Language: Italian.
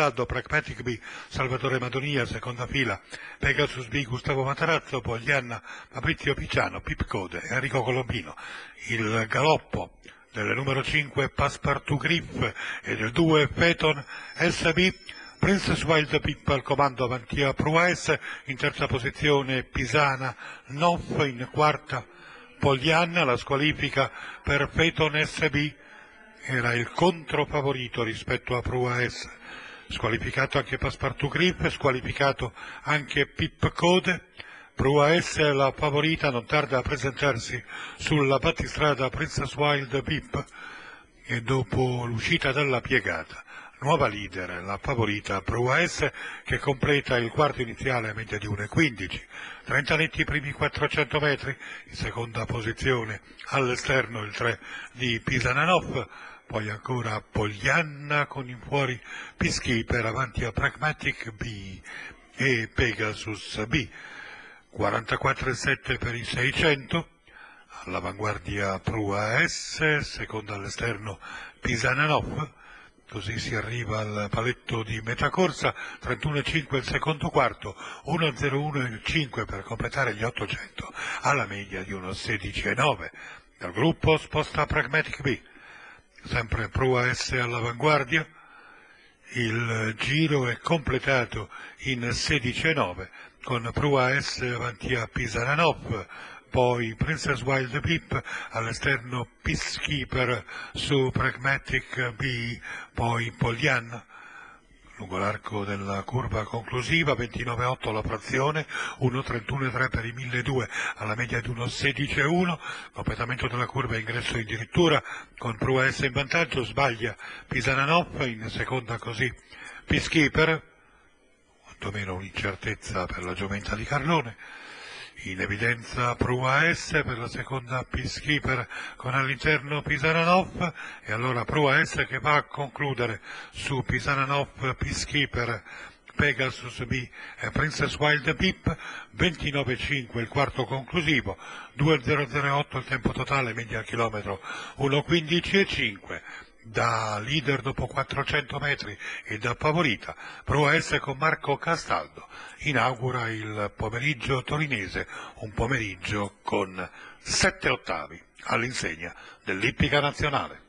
Aldo, Pragmatic B, Salvatore Madonia, seconda fila, Pegasus B, Gustavo Matarazzo, Poglianna, Fabrizio Picciano, Pip Code, Enrico Colombino, il galoppo del numero 5 Passepartout Griff e del 2 Phaeton SB, Princess Wild Pip al comando avanti a Prues, in terza posizione Pisana, Noff in quarta, Poglianna, la squalifica per Phaeton SB, era il controfavorito rispetto a Prues squalificato anche Passepartout Griff, squalificato anche Pip Code, Prua S la favorita non tarda a presentarsi sulla battistrada Princess Wild Pip. E dopo l'uscita dalla piegata nuova leader, la favorita Prua S che completa il quarto iniziale a media di 1,15, 30 netti i primi 400 metri, in seconda posizione all'esterno il 3 di Pisananov, poi ancora Poglianna con in fuori Peacekeeper avanti a Pragmatic B e Pegasus B, 44,7 per i 600, all'avanguardia Prua S, seconda all'esterno Pisananov, così si arriva al paletto di metà corsa, 31,5 il secondo quarto, 1,01,5 per completare gli 800, alla media di 1,16,9. Dal gruppo sposta Pragmatic B, sempre Prua S all'avanguardia, il giro è completato in 16,9 con Prua S avanti a Pisananov, poi Princess Wild Pip all'esterno Peacekeeper su Pragmatic B, poi Poglian lungo l'arco della curva conclusiva, 29,8 la frazione, 1,31,3 per i 1.200 alla media di 1,16,1, completamento della curva ingresso addirittura con Prua S in vantaggio, sbaglia Pisananov in seconda così Peacekeeper, quantomeno un'incertezza per la gioventà di Carlone, in evidenza Prua S per la seconda Peacekeeper con all'interno Pisananov. E allora Prua S che va a concludere su Pisananov Peacekeeper Pegasus B e Princess Wild Pip 29,5 il quarto conclusivo. 2,008 il tempo totale media al chilometro 1,15,5 da leader dopo 400 metri e da favorita, Pro S con Marco Castaldo, inaugura il pomeriggio torinese, un pomeriggio con sette ottavi all'insegna dell'ippica nazionale.